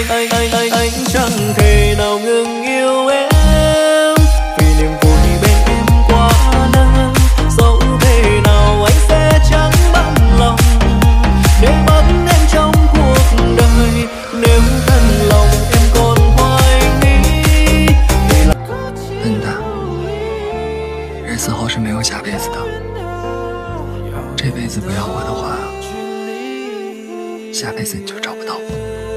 anh anh anh anh anh chẳng thể nào ngừng yêu em vì niềm vui bên em quá lớn dẫu thế nào anh sẽ chẳng bằng lòng để mất em trong cuộc đời nếu thân lòng em còn hoài nghi thì là 笨蛋，人死后是没有下辈子的。这辈子不要我的话，下辈子你就找不到我。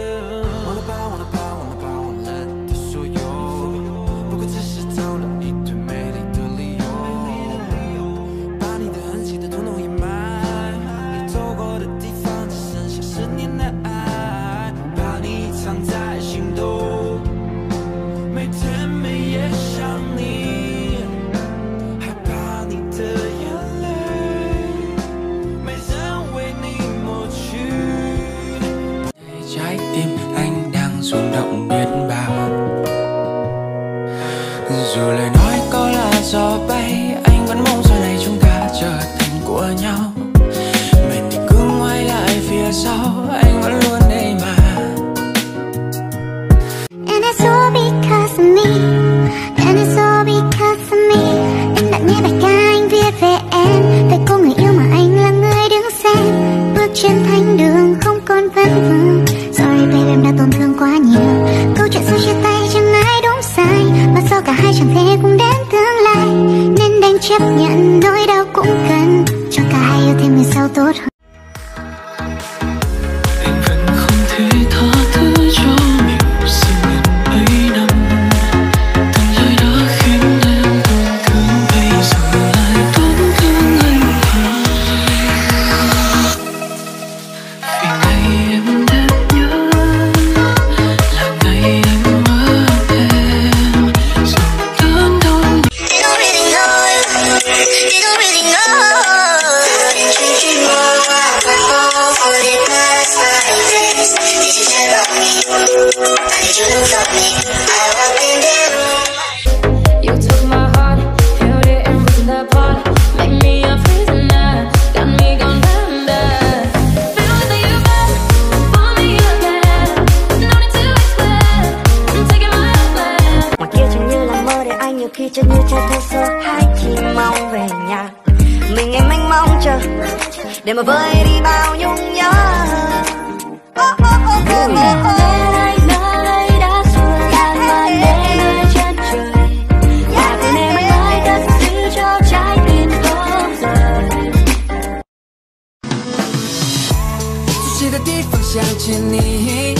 Thể cùng đến tương lai, Nên đành chấp nhận, nỗi đau cũng cần Cho cả hai yêu thêm người sau tốt hơn. Khi chân như chưa thấy sợ hai chỉ mong về nhà. Mình anh mong chờ, để mà vơi đi bao nhung nhớ. 的地方想起你，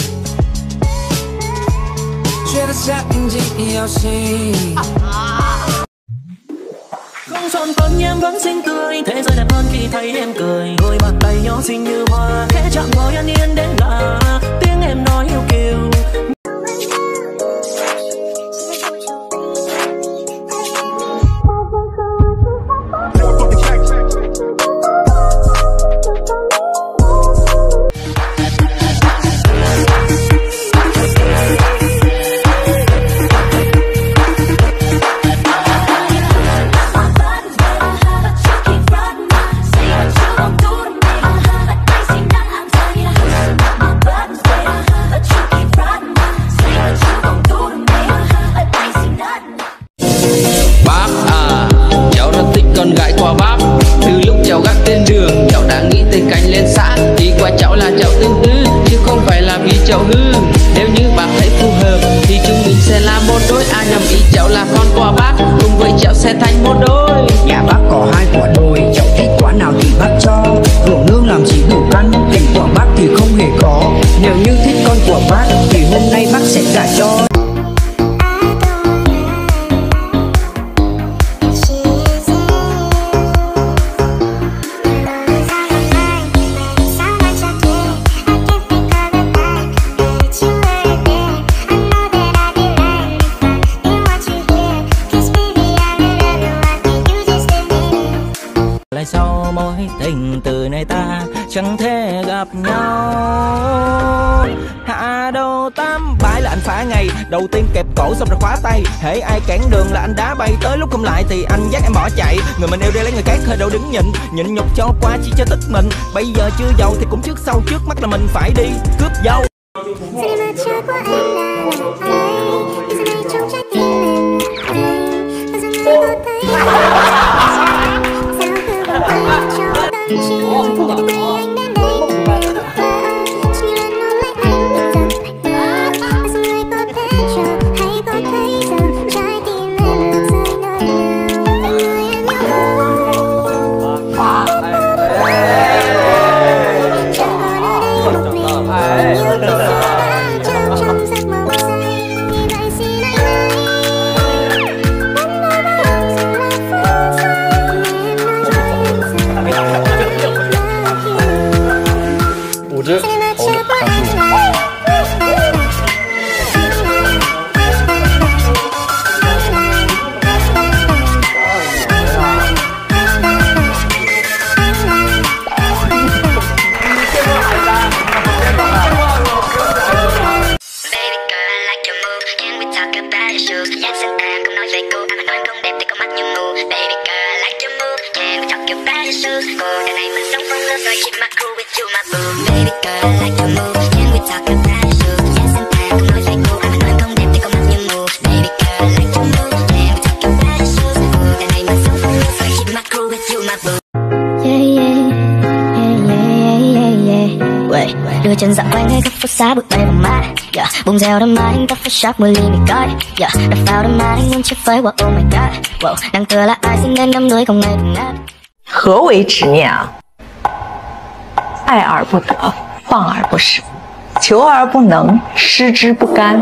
觉得像引进游戏。 không son phấn em vẫn xinh tươi thế giới đẹp hơn khi thấy em cười đôi bàn tay nhỏ xinh như hoa khẽ chạm ngồi an yên đến lạ sẽ thành một đôi. Chẳng thể gặp nhau. Hạ đầu tám bãi là anh phá ngay, đầu tiên kẹp cổ xong rồi khóa tay. Hễ ai cản đường là anh đá bay, tới lúc không lại thì anh dắt em bỏ chạy. Người mình yêu đi lấy người khác hơi đâu đứng nhịn nhịn nhục cho qua chỉ cho tức mình. Bây giờ chưa giàu thì cũng trước sau, trước mắt là mình phải đi. Cướp dâu. Can we talk? Cô đàn này mình sống phong lưu rồi, keep my cool with you, my boo Yeah, yeah, yeah, yeah, yeah, yeah. Wait, đưa chân dạo quanh ngay góc phố xá bụi bay vào má yeah. Bùng rèo đâm má anh ta phải shop mười ly mì gói yeah. Đập vào đâm má anh muốn chơi phới wow, oh my god wow. Đang cười là ai xin đến đâm đuôi không ngày từng ngát 何为执念啊？爱而不得， 放而不舍，求而不能，失之不甘。